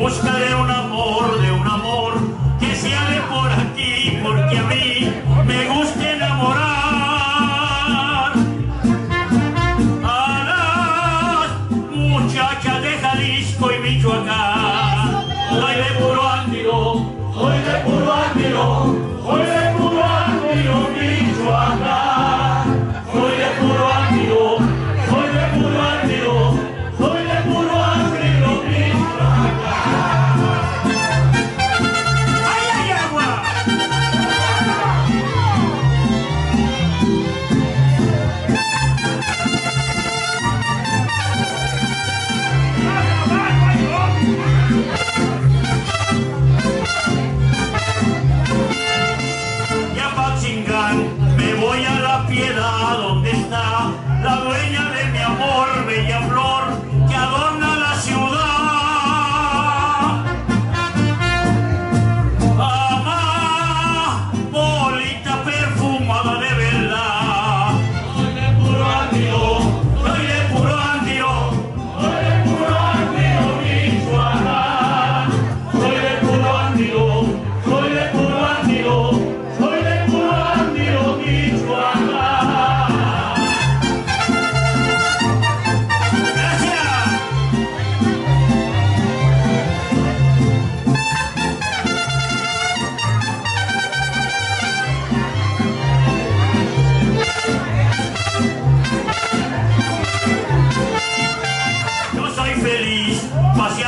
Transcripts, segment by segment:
buscaré un amor de un amor que se ha de por aquí, porque a mí me gusta enamorar. A las muchachas de Jalisco y Michoacán, hoy de puro andiro, hoy de puro andiro, hoy de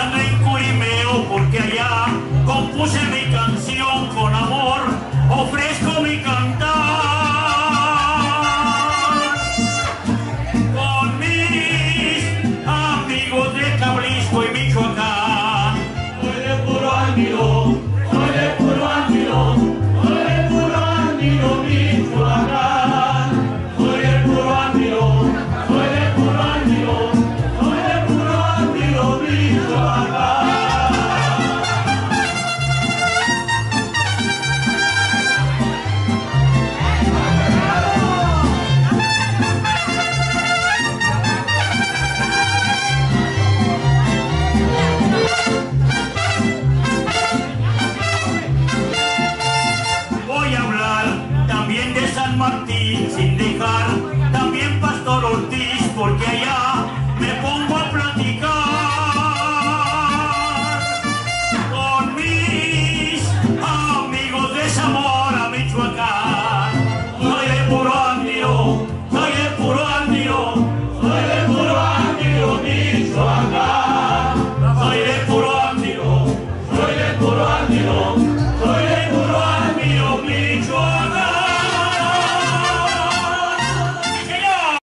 Mañana en Coimeo, porque allá compuse mi San Martín sin dejar también Pastor Ortiz porque allá